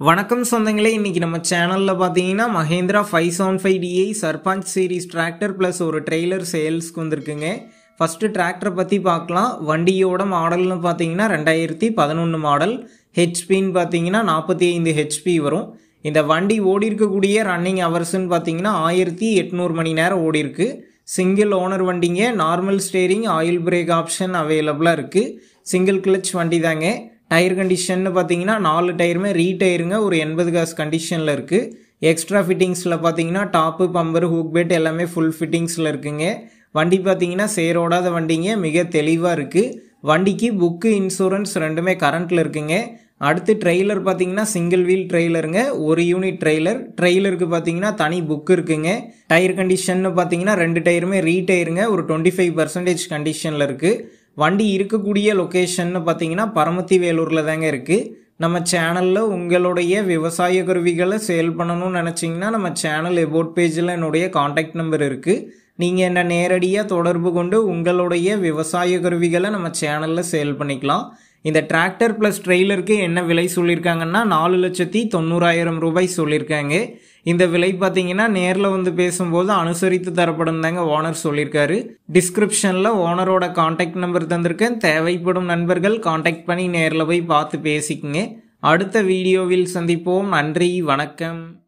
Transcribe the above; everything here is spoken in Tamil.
வணக்கம் சொந்தங்களே இன்றைக்கி நம்ம சேனலில் பார்த்தீங்கன்னா Mahindra five seven five DI Sarpanch series tractor plus ஒரு ட்ரெய்லர் சேல்ஸ்க்கு வந்திருக்குங்க. ஃபஸ்ட்டு டிராக்டரை பற்றி பார்க்கலாம். வண்டியோட மாடல்னு பார்த்தீங்கன்னா ரெண்டாயிரத்தி பதினொன்று மாடல் ஹெச்பின்னு பார்த்தீங்கன்னா நாற்பத்தி ஐந்து ஹெச்பி வரும். இந்த வண்டி ஓடி இருக்கக்கூடிய ரன்னிங் ஹவர்ஸ்ன்னு பார்த்தீங்கன்னா ஆயிரத்தி எட்நூறு மணி நேரம் ஓடி இருக்கு சிங்கிள் ஓனர் வண்டிங்க. Normal steering oil brake option அவைலபிளாக இருக்குது சிங்கிள் கிளச் வண்டி தாங்க டயர் கண்டிஷன்னு பார்த்தீங்கன்னா நாலு டயருமே ரீடயருங்க ஒரு எண்பது காசு கண்டிஷனில் இருக்குது எக்ஸ்ட்ரா ஃபிட்டிங்ஸில் பார்த்தீங்கன்னா டாப்பு பம்பர் ஹூக் பெட் எல்லாமே ஃபுல் ஃபிட்டிங்ஸில் இருக்குங்க. வண்டி பார்த்தீங்கன்னா சேரோடாத வண்டிங்க மிக தெளிவாக இருக்குது வண்டிக்கு புக்கு இன்சூரன்ஸ் ரெண்டுமே கரண்ட்டில் இருக்குங்க. அடுத்து ட்ரெய்லர் பார்த்தீங்கன்னா சிங்கிள் வீல் ட்ரெய்லருங்க ஒரு யூனிட் ட்ரெய்லர் ட்ரெய்லருக்கு பார்த்தீங்கன்னா தனி புக் இருக்குங்க. டயர் கண்டிஷன்னு பார்த்தீங்கன்னா ரெண்டு டயருமே ரீ டயருங்க ஒரு டுவெண்ட்டி ஃபைவ் பர்சன்டேஜ் கண்டிஷனில் இருக்குது வண்டி இருக்கக்கூடிய லொக்கேஷன் பார்த்தீங்கன்னா பரமத்தி வேலூரில் தாங்க இருக்குது நம்ம சேனலில் உங்களுடைய விவசாய கருவிகளை சேல் பண்ணணும்னு நினச்சிங்கன்னா நம்ம சேனல் எபோட் பேஜில் என்னுடைய காண்டாக்ட் நம்பர் இருக்குது நீங்கள் என்ன நேரடியாக தொடர்பு கொண்டு உங்களுடைய விவசாய கருவிகளை நம்ம சேனலில் சேல் பண்ணிக்கலாம். இந்த டிராக்டர் ப்ளஸ் ட்ரெய்லருக்கு என்ன விலை சொல்லியிருக்காங்கன்னா நாலு லட்சத்தி தொண்ணூறாயிரம் ரூபாய் சொல்லியிருக்காங்க இந்த விலை பார்த்தீங்கன்னா நேரில் வந்து பேசும்போது அனுசரித்து தரப்படும் தாங்க ஓனர் சொல்லியிருக்காரு. டிஸ்கிரிப்ஷனில் ஓனரோட காண்டாக்ட் நம்பர் தந்திருக்கேன். தேவைப்படும் நண்பர்கள் காண்டாக்ட் பண்ணி நேரில் போய் பார்த்து பேசிக்கங்க. அடுத்த வீடியோவில் சந்திப்போம். நன்றி. வணக்கம்.